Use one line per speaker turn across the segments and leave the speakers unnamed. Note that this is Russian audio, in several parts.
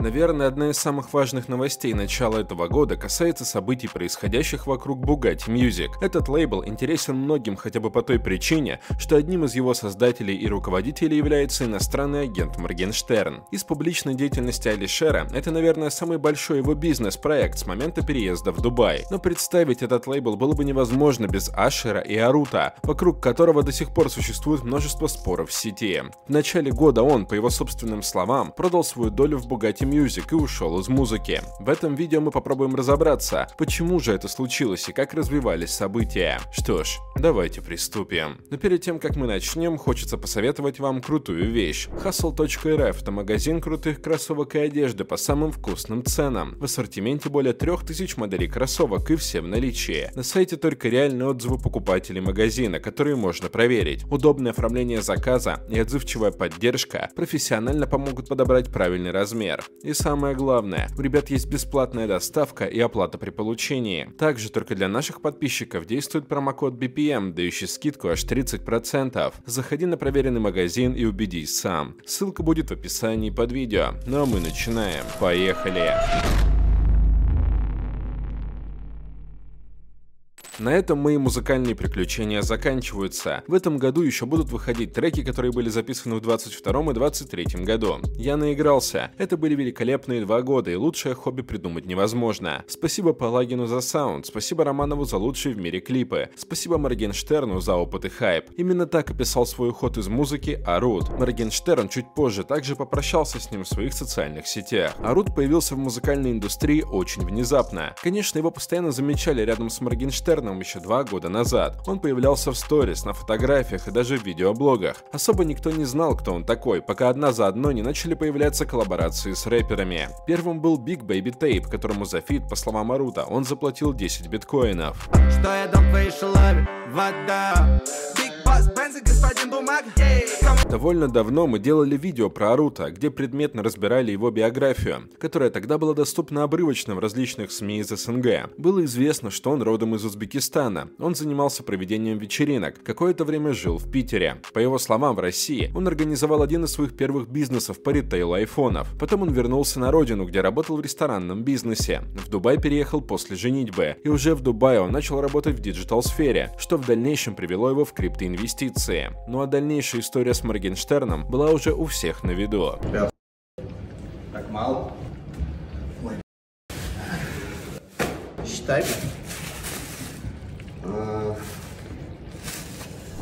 Наверное, одна из самых важных новостей начала этого года касается событий, происходящих вокруг Bugatti Music. Этот лейбл интересен многим хотя бы по той причине, что одним из его создателей и руководителей является иностранный агент Моргенштерн. Из публичной деятельности Алишера это, наверное, самый большой его бизнес-проект с момента переезда в Дубай. Но представить этот лейбл было бы невозможно без Ашера и Арута, вокруг которого до сих пор существует множество споров в сети. В начале года он, по его собственным словам, продал свою долю в Bugatti Music и ушел из музыки. В этом видео мы попробуем разобраться, почему же это случилось и как развивались события. Что ж, давайте приступим. Но перед тем, как мы начнем, хочется посоветовать вам крутую вещь. Hustle.rf – это магазин крутых кроссовок и одежды по самым вкусным ценам. В ассортименте более 3000 моделей кроссовок и все в наличии. На сайте только реальные отзывы покупателей магазина, которые можно проверить. Удобное оформление заказа и отзывчивая поддержка профессионально помогут подобрать правильный размер. И самое главное, у ребят есть бесплатная доставка и оплата при получении. Также только для наших подписчиков действует промокод BPM, дающий скидку аж 30%. Заходи на проверенный магазин и убедись сам. Ссылка будет в описании под видео. Ну а мы начинаем. Поехали! На этом мои музыкальные приключения заканчиваются. В этом году еще будут выходить треки, которые были записаны в 22 и 23 году. Я наигрался. Это были великолепные два года, и лучшее хобби придумать невозможно. Спасибо Палагину за саунд, спасибо Романову за лучшие в мире клипы, спасибо Моргенштерну за опыт и хайп. Именно так описал свой уход из музыки Арут. Моргенштерн чуть позже также попрощался с ним в своих социальных сетях. Арут появился в музыкальной индустрии очень внезапно. Конечно, его постоянно замечали рядом с Моргенштерном, популярным еще два года назад. Он появлялся в сторис, на фотографиях и даже в видеоблогах. Особо никто не знал, кто он такой, пока одна за одной не начали появляться коллаборации с рэперами. Первым был Big Baby Tape, которому за фит, по словам Арута, он заплатил 10 биткоинов. Что я дам твоей шалаве? Вода. Довольно давно мы делали видео про Арута, где предметно разбирали его биографию, которая тогда была доступна обрывочно в различных СМИ из СНГ. Было известно, что он родом из Узбекистана. Он занимался проведением вечеринок, какое-то время жил в Питере. По его словам, в России он организовал один из своих первых бизнесов по ритейлу айфонов. Потом он вернулся на родину, где работал в ресторанном бизнесе. В Дубай переехал после женитьбы, и уже в Дубае он начал работать в диджитал-сфере, что в дальнейшем привело его в криптоинвестиции. Ну а дальнейшая история с Моргенштерном была уже у всех на виду. Так мало? Считай.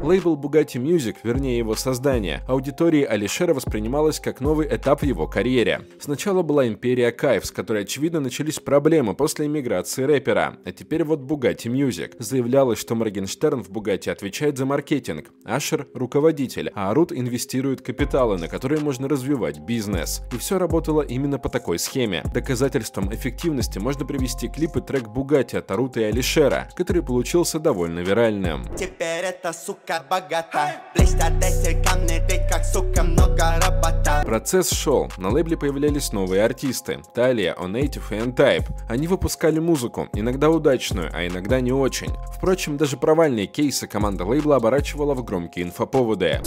Лейбл Bugatti Music, вернее его создание, аудитории Алишера воспринималось как новый этап в его карьере. Сначала была империя Кайф, с которой очевидно начались проблемы после иммиграции рэпера, а теперь вот Bugatti Music. Заявлялось, что Моргенштерн в Bugatti отвечает за маркетинг, Ашер – руководитель, а Арут инвестирует капиталы, на которые можно развивать бизнес. И все работало именно по такой схеме. Доказательством эффективности можно привести клип и трек Bugatti от Арута и Алишера, который получился довольно виральным. Теперь это сука сука богата. Блестят эти камни, ведь как сука много работа Процесс шел, на лейбле появлялись новые артисты. Талия, Onative и N-Type Они выпускали музыку, иногда удачную, а иногда не очень. Впрочем, даже провальные кейсы команда лейбла оборачивала в громкие инфоповоды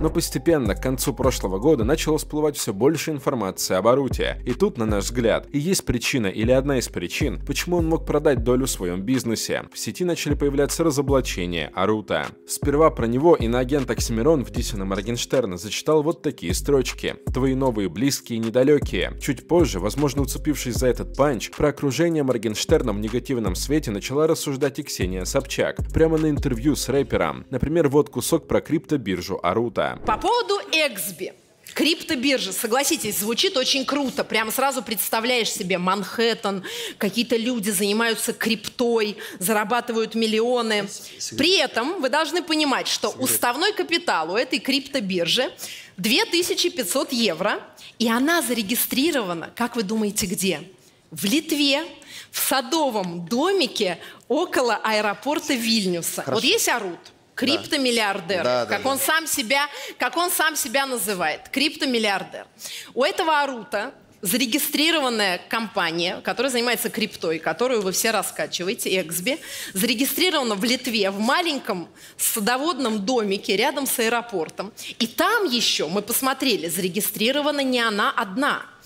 но постепенно, к концу прошлого года, начало всплывать все больше информации об Аруте. И тут, на наш взгляд, и есть причина или одна из причин, почему он мог продать долю в своем бизнесе. В сети начали появляться разоблачения Арута. Сперва про него и на агент Оксимирон в Дисе на Моргенштерна зачитал вот такие строчки. «Твои новые близкие и недалекие». Чуть позже, возможно уцепившись за этот панч, про окружение Моргенштерна в негативном свете начала рассуждать и Ксения Собчак. Прямо на интервью с рэпером. Например, вот кусок про криптобиржу Арута.
По поводу Эксби. Криптобиржа, согласитесь, звучит очень круто. Прямо сразу представляешь себе Манхэттен, какие-то люди занимаются криптой, зарабатывают миллионы. При этом вы должны понимать, что уставной капитал у этой криптобиржи 2500 евро, и она зарегистрирована, как вы думаете, где? В Литве, в садовом домике около аэропорта Вильнюса. Хорошо. Вот есть Арут – Криптомиллиардер, да, как, да, он да. Сам себя, как он сам себя называет. Криптомиллиардер. У этого Арута зарегистрированная компания, которая занимается криптой, которую вы все раскачиваете, Эксби, зарегистрирована в Литве в маленьком садоводном домике рядом с аэропортом. И там еще, мы посмотрели, зарегистрирована не она одна –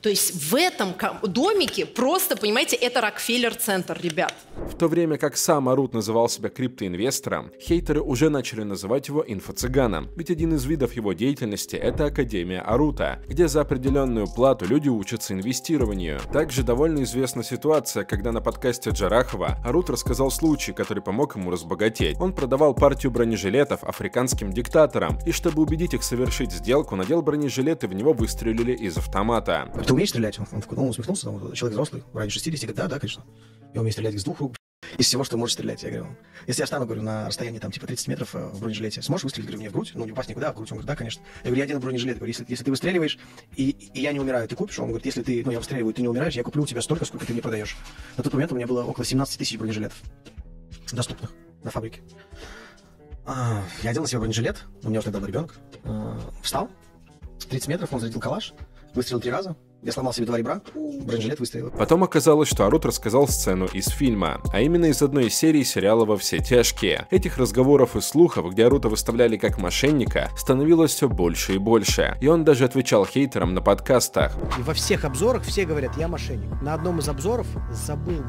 то есть в этом домике просто, понимаете, это Рокфеллер-центр, ребят.
В то время как сам Арут называл себя криптоинвестором, хейтеры уже начали называть его инфо-цыганом, ведь один из видов его деятельности – это Академия Арута, где за определенную плату люди учатся инвестированию. Также довольно известна ситуация, когда на подкасте Джарахова Арут рассказал случай, который помог ему разбогатеть. Он продавал партию бронежилетов африканским диктаторам, и чтобы убедить их совершить сделку, надел бронежилет и в него выстрелили из автомата
ты умеешь стрелять? Он, он, он усмехнулся, там, человек взрослый, в районе 60, говорит, да, да, конечно. Я умею стрелять из двух рук, из всего, что может стрелять. Я говорю, если я стану, говорю, на расстоянии там типа 30 метров э, в бронежилете, сможешь выстрелить, говорю, мне в грудь? Ну, не упасть никуда, в грудь. Он говорит, да, конечно. Я говорю, я один бронежилет. Говорю, если, если ты выстреливаешь, и, и я не умираю, ты купишь? Он говорит, если ты, ну, я выстреливаю, ты не умираешь, я куплю у тебя столько, сколько ты мне продаешь. На тот момент у меня было около 17 тысяч бронежилетов доступных на фабрике. А, я одел на себя бронежилет, у меня уже тогда был ребенок. А, встал, 30 метров, он зарядил калаш, выстрелил три раза, я сломал себе два ребра, бронежилет выстрелил.
Потом оказалось, что Арут рассказал сцену из фильма, а именно из одной из серий сериала «Во все тяжкие». Этих разговоров и слухов, где Арута выставляли как мошенника, становилось все больше и больше. И он даже отвечал хейтерам на подкастах.
И во всех обзорах все говорят, я мошенник. На одном из обзоров забыл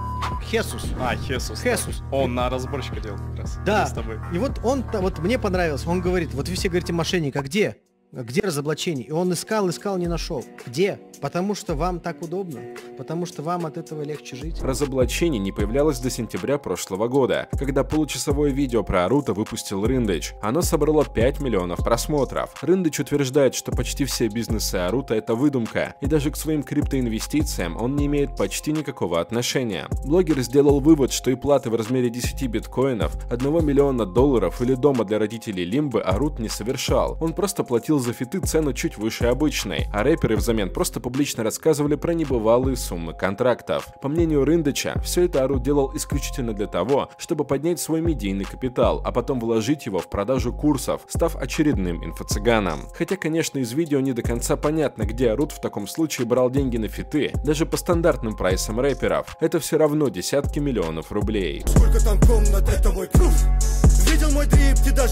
Хесус.
А, Хесус.
Хесус.
Да. Он на разборщика делал как раз.
Да. С тобой. И вот он, вот мне понравился, он говорит, вот вы все говорите мошенник, а где? Где разоблачение? И он искал, искал, не нашел. Где? Потому что вам так удобно. Потому что вам от этого легче жить.
Разоблачение не появлялось до сентября прошлого года, когда получасовое видео про Арута выпустил Рындыч. Оно собрало 5 миллионов просмотров. Рындыч утверждает, что почти все бизнесы Арута это выдумка, и даже к своим криптоинвестициям он не имеет почти никакого отношения. Блогер сделал вывод, что и платы в размере 10 биткоинов, 1 миллиона долларов или дома для родителей Лимбы Арут не совершал. Он просто платил за фиты цену чуть выше обычной, а рэперы взамен просто публично рассказывали про небывалые суммы контрактов. По мнению Рындыча, все это Ару делал исключительно для того, чтобы поднять свой медийный капитал, а потом вложить его в продажу курсов, став очередным инфо-цыганом. Хотя, конечно, из видео не до конца понятно, где Арут в таком случае брал деньги на фиты, даже по стандартным прайсам рэперов, это все равно десятки миллионов рублей. Сколько там комнат,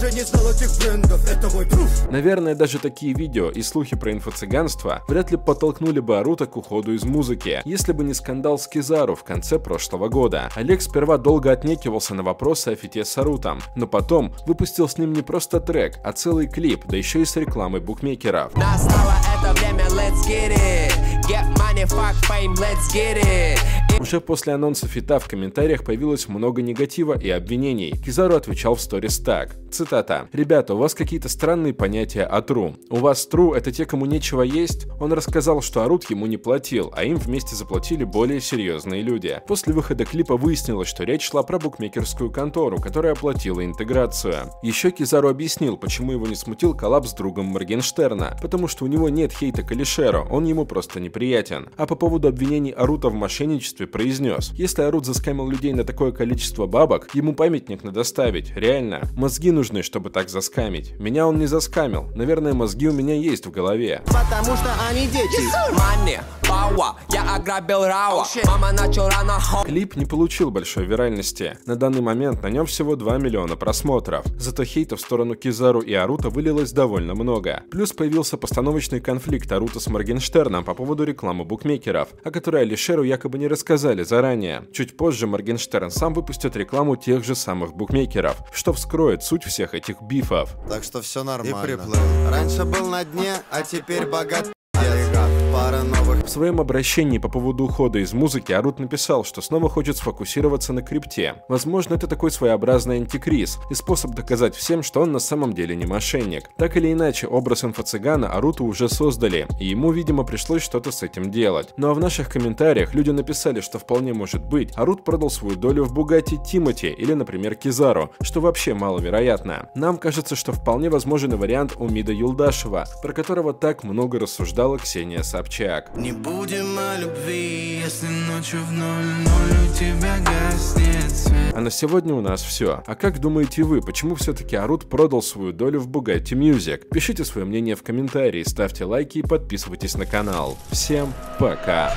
даже не знал этих брендов, это мой пруф. Наверное, даже такие видео и слухи про инфо-цыганство вряд ли подтолкнули бы Арута к уходу из музыки, если бы не скандал с Кизару в конце прошлого года. Олег сперва долго отнекивался на вопросы о фите с Арутом, но потом выпустил с ним не просто трек, а целый клип, да еще и с рекламой букмекеров. Настало это время, let's get it. Get money, fuck fame, let's get it. Уже после анонса фита в комментариях появилось много негатива и обвинений. Кизару отвечал в сторис так. Цитата. «Ребята, у вас какие-то странные понятия о тру. У вас тру — это те, кому нечего есть?» Он рассказал, что Арут ему не платил, а им вместе заплатили более серьезные люди. После выхода клипа выяснилось, что речь шла про букмекерскую контору, которая оплатила интеграцию. Еще Кизару объяснил, почему его не смутил коллапс с другом Моргенштерна, потому что у него нет хейта к Алишеру, он ему просто неприятен. А по поводу обвинений Арута в мошенничестве произнес, если Арут заскамил людей на такое количество бабок, ему памятник надо ставить, реально. Мозги нужны, чтобы так заскамить. Меня он не заскамил. Наверное, мозги у меня есть в голове. Потому что они дети. Money, power, я ограбил Рауа. Мама начал рано Клип не получил большой виральности. На данный момент на нем всего 2 миллиона просмотров. Зато хейта в сторону Кизару и Арута вылилось довольно много. Плюс появился постановочный конфликт Арута с Моргенштерном по поводу рекламы букмекеров, о которой Алишеру якобы не рассказали заранее. Чуть позже Моргенштерн сам выпустит рекламу тех же самых букмекеров, что вскроет суть всех этих бифов. Так что все нормально. И приплыл. Раньше был на дне, а теперь богат. В своем обращении по поводу ухода из музыки Арут написал, что снова хочет сфокусироваться на крипте. Возможно, это такой своеобразный антикриз и способ доказать всем, что он на самом деле не мошенник. Так или иначе, образ инфо-цыгана Аруту уже создали, и ему, видимо, пришлось что-то с этим делать. Ну а в наших комментариях люди написали, что вполне может быть, Арут продал свою долю в Бугати Тимати или, например, Кизару, что вообще маловероятно. Нам кажется, что вполне возможен вариант у Мида Юлдашева, про которого так много рассуждала Ксения Собчак. Не
Забудем о любви, если ночью в ноль-ноль у тебя гаснет свет
А на сегодня у нас все. А как думаете вы, почему все-таки Арут продал свою долю в Bugatti Music? Пишите свое мнение в комментарии, ставьте лайки и подписывайтесь на канал. Всем пока!